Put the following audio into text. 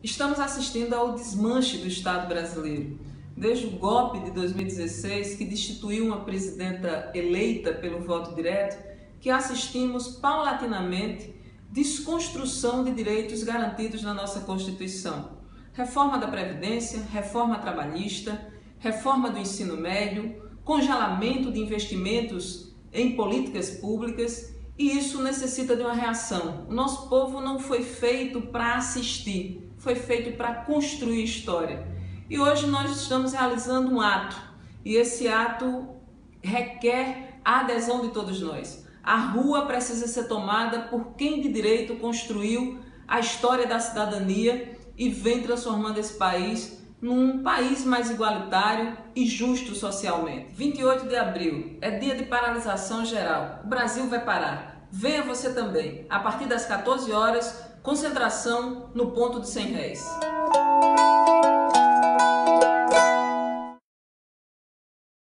Estamos assistindo ao desmanche do Estado brasileiro. Desde o golpe de 2016, que destituiu uma presidenta eleita pelo voto direto, que assistimos paulatinamente desconstrução de direitos garantidos na nossa Constituição. Reforma da Previdência, reforma trabalhista, reforma do ensino médio, congelamento de investimentos em políticas públicas e isso necessita de uma reação. O nosso povo não foi feito para assistir, foi feito para construir história. E hoje nós estamos realizando um ato, e esse ato requer a adesão de todos nós. A rua precisa ser tomada por quem de direito construiu a história da cidadania e vem transformando esse país num país mais igualitário e justo socialmente. 28 de abril é dia de paralisação geral. O Brasil vai parar. Venha você também. A partir das 14 horas, Concentração no ponto de 100 réis.